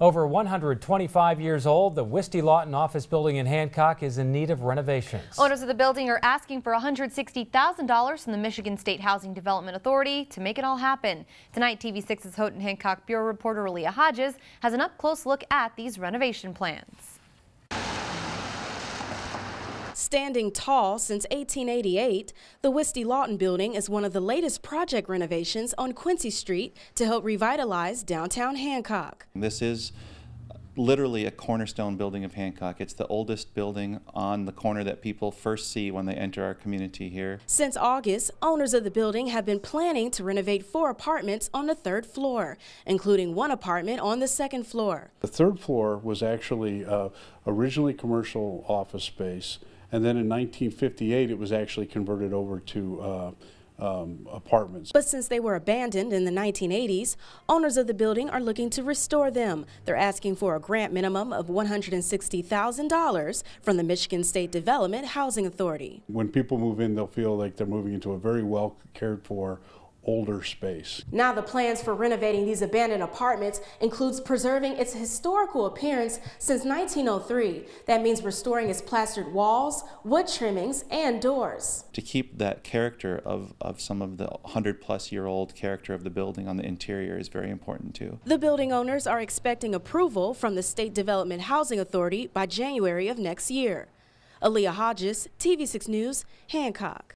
Over 125 years old, the Wisti Lawton office building in Hancock is in need of renovations. Owners of the building are asking for $160,000 from the Michigan State Housing Development Authority to make it all happen. Tonight, TV6's Houghton Hancock Bureau reporter Leah Hodges has an up-close look at these renovation plans. Standing tall since 1888, the Wisti Lawton building is one of the latest project renovations on Quincy Street to help revitalize downtown Hancock. This is literally a cornerstone building of Hancock. It's the oldest building on the corner that people first see when they enter our community here. Since August, owners of the building have been planning to renovate four apartments on the third floor, including one apartment on the second floor. The third floor was actually uh, originally commercial office space, and then in 1958 it was actually converted over to uh, um, apartments. But since they were abandoned in the 1980s, owners of the building are looking to restore them. They're asking for a grant minimum of $160,000 from the Michigan State Development Housing Authority. When people move in, they'll feel like they're moving into a very well cared for older space. Now the plans for renovating these abandoned apartments includes preserving its historical appearance since 1903. That means restoring its plastered walls, wood trimmings, and doors. To keep that character of, of some of the 100 plus year old character of the building on the interior is very important too. The building owners are expecting approval from the State Development Housing Authority by January of next year. Leah Hodges, TV6 News, Hancock.